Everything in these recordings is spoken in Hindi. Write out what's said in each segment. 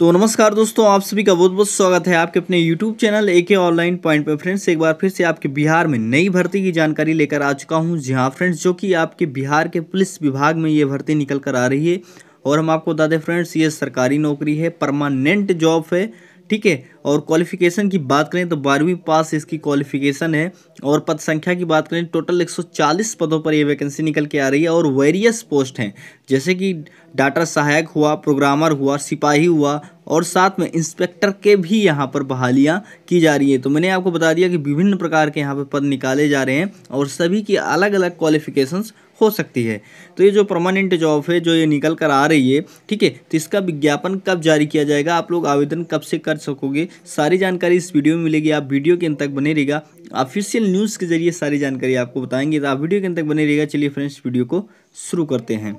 तो नमस्कार दोस्तों, आप सभी का बहुत बहुत स्वागत है आपके अपने YouTube चैनल ए के ऑनलाइन पॉइंट पर फ्रेंड्स एक बार फिर से आपके बिहार में नई भर्ती की जानकारी लेकर आ चुका हूँ। जी हाँ फ्रेंड्स जो कि आपके बिहार के पुलिस विभाग में ये भर्ती निकल कर आ रही है। और हम आपको बता दें फ्रेंड्स ये सरकारी नौकरी है परमानेंट जॉब है। ठीक है? और क्वालिफिकेशन की बात करें तो बारहवीं पास इसकी क्वालिफिकेशन है। और पद संख्या की बात करें टोटल 140 पदों पर ये वैकेंसी निकल के आ रही है और वेरियस पोस्ट हैं। जैसे कि डाटा सहायक हुआ प्रोग्रामर हुआ, सिपाही हुआ और साथ में इंस्पेक्टर के भी यहाँ पर बहालियाँ की जा रही है। तो मैंने आपको बता दिया कि विभिन्न प्रकार के यहाँ पर पद निकाले जा रहे हैं और सभी की अलग अलग क्वालिफिकेशंस हो सकती है। तो ये जो परमानेंट जॉब है, जो ये निकल कर आ रही है, ठीक है? तो इसका विज्ञापन कब जारी किया जाएगा? आप लोग आवेदन कब से कर सकोगे? सारी जानकारी इस वीडियो में मिलेगी। आप वीडियो के अंत तक बने रहेगा ऑफिशियल न्यूज़ के ज़रिए सारी जानकारी आपको बताएँगे। तो आप वीडियो के अंत तक बने रहेगा चलिए फ्रेंड्स वीडियो को शुरू करते हैं।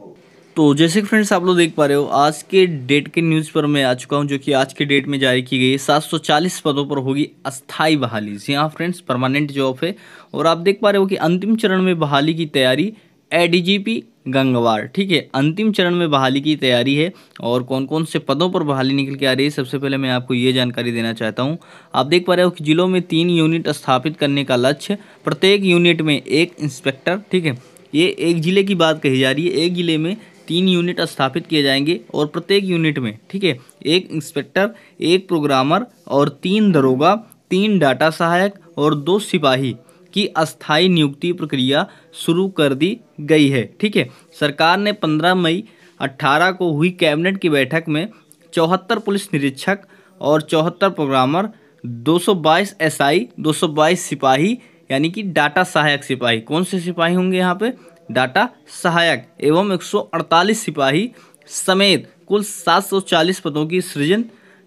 तो जैसे कि फ्रेंड्स आप लोग देख पा रहे हो, आज के डेट के न्यूज़ पर मैं आ चुका हूँ, जो कि आज के डेट में जारी की गई है। 740 पदों पर होगी अस्थाई बहाली। जी हाँ फ्रेंड्स परमानेंट जॉब है। और आप देख पा रहे हो कि अंतिम चरण में बहाली की तैयारी एडीजीपी गंगवार। ठीक है, अंतिम चरण में बहाली की तैयारी है। और कौन कौन से पदों पर बहाली निकल के आ रही है, सबसे पहले मैं आपको ये जानकारी देना चाहता हूँ। आप देख पा रहे हो कि जिलों में तीन यूनिट स्थापित करने का लक्ष्य, प्रत्येक यूनिट में एक इंस्पेक्टर ठीक है, ये एक ज़िले की बात कही जा रही है। एक ज़िले में तीन यूनिट स्थापित किए जाएँगे और प्रत्येक यूनिट में, ठीक है, एक इंस्पेक्टर, एक प्रोग्रामर और तीन दरोगा, तीन डाटा सहायक और दो सिपाही की अस्थाई नियुक्ति प्रक्रिया शुरू कर दी गई है, ठीक है। सरकार ने 15 मई 18 को हुई कैबिनेट की बैठक में चौहत्तर पुलिस निरीक्षक और चौहत्तर प्रोग्रामर 222 एसआई 222 सिपाही, यानी कि डाटा सहायक सिपाही। कौन से सिपाही होंगे यहाँ पे? डाटा सहायक एवं 148 सिपाही समेत कुल 740 पदों की सृजन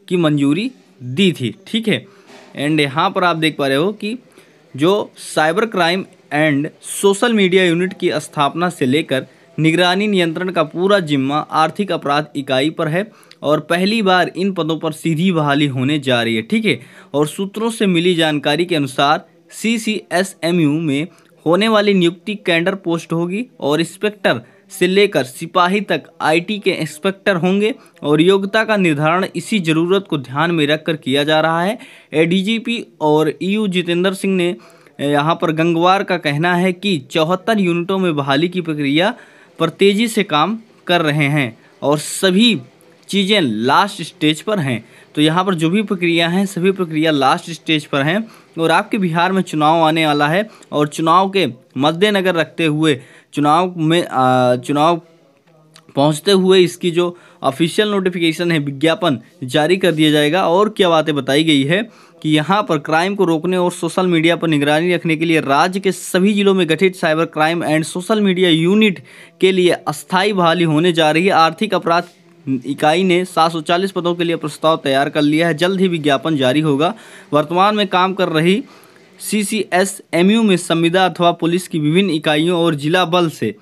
की मंजूरी दी थी। ठीक है? एंड यहाँ पर आप देख पा रहे हो कि जो cyber crime and social media unit की स्थापना से लेकर निगरानी नियंत्रण का पूरा जिम्मा आर्थिक अपराध इकाई पर है और पहली बार इन पदों पर सीधी बहाली होने जा रही है। ठीक है? और सूत्रों से मिली जानकारी के अनुसार C C S M U में होने वाली नियुक्ति कैंडर पोस्ट होगी और इंस्पेक्टर से लेकर सिपाही तक आईटी के इंस्पेक्टर होंगे और योग्यता का निर्धारण इसी ज़रूरत को ध्यान में रखकर किया जा रहा है। एडीजीपी और ईयू जितेंद्र सिंह ने यहाँ पर गंगवार का कहना है कि चौहत्तर यूनिटों में बहाली की प्रक्रिया पर तेज़ी से काम कर रहे हैं और सभी चीज़ें लास्ट स्टेज पर हैं। तो यहाँ पर जो भी प्रक्रिया हैं, सभी प्रक्रिया लास्ट स्टेज पर हैं और आपके बिहार में चुनाव आने वाला है और चुनाव के मद्देनज़र रखते हुए, चुनाव में चुनाव पहुँचते हुए इसकी जो ऑफिशियल नोटिफिकेशन है, विज्ञापन जारी कर दिया जाएगा। और क्या बातें बताई गई है कि यहाँ पर क्राइम को रोकने और सोशल मीडिया पर निगरानी रखने के लिए राज्य के सभी जिलों में गठित cyber crime and social media unit के लिए अस्थायी बहाली होने जा रही है। आर्थिक अपराध इकाई ने 740 पदों के लिए प्रस्ताव तैयार कर लिया है। जल्द ही विज्ञापन जारी होगा। वर्तमान में काम कर रही C C S M U में संविदा अथवा पुलिस की विभिन्न इकाइयों और जिला बल से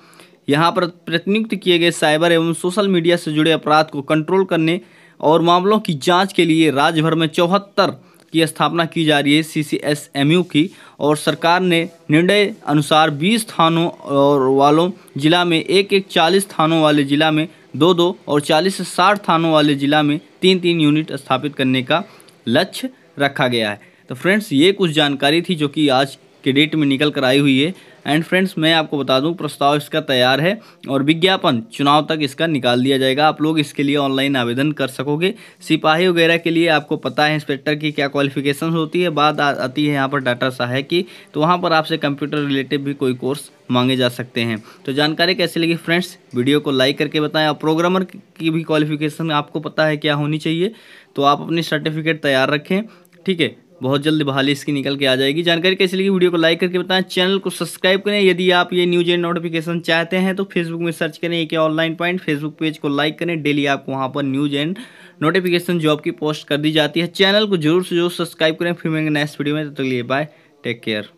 यहाँ पर प्रतिनियुक्त किए गए साइबर एवं सोशल मीडिया से जुड़े अपराध को कंट्रोल करने और मामलों की जाँच के लिए राज्य भर में चौहत्तर की स्थापना की जा रही है C C S M U की और सरकार ने निर्णय अनुसार 20 थानों और वालों जिला में एक एक 40 थानों वाले जिला में दो दो और 40 से 60 थानों वाले जिला में तीन तीन यूनिट स्थापित करने का लक्ष्य रखा गया है। तो फ्रेंड्स, ये कुछ जानकारी थी जो कि आज के डेट में निकल कर आई हुई है। एंड फ्रेंड्स मैं आपको बता दूँ, प्रस्ताव इसका तैयार है और विज्ञापन, चुनाव तक इसका निकाल दिया जाएगा। आप लोग इसके लिए ऑनलाइन आवेदन कर सकोगे। सिपाही वगैरह के लिए आपको पता है इंस्पेक्टर की क्या क्वालिफिकेशन होती है। बात आती है यहाँ पर डाटा सहायक की। तो वहाँ पर आपसे कंप्यूटर रिलेटेड भी कोई कोर्स मांगे जा सकते हैं। तो जानकारी कैसी लगी फ्रेंड्स वीडियो को लाइक करके बताएँ और प्रोग्रामर की भी क्वालिफिकेशन आपको पता है क्या होनी चाहिए। तो आप अपनी सर्टिफिकेट तैयार रखें। ठीक है? बहुत जल्द बहाली इसकी निकल के आ जाएगी। जानकारी कैसी लगी वीडियो को लाइक करके बताएँ, चैनल को सब्सक्राइब करें। यदि आप ये न्यूज़ एंड नोटिफिकेशन चाहते हैं तो फेसबुक में सर्च करें एक ऑनलाइन पॉइंट। फेसबुक पेज को लाइक करें। डेली आपको वहाँ पर न्यूज़ एंड नोटिफिकेशन जॉब की पोस्ट कर दी जाती है। चैनल को ज़रूर से ज़रूर सब्सक्राइब करें। फिर मैं नेक्स्ट वीडियो में। तो लिए बाय। Take care.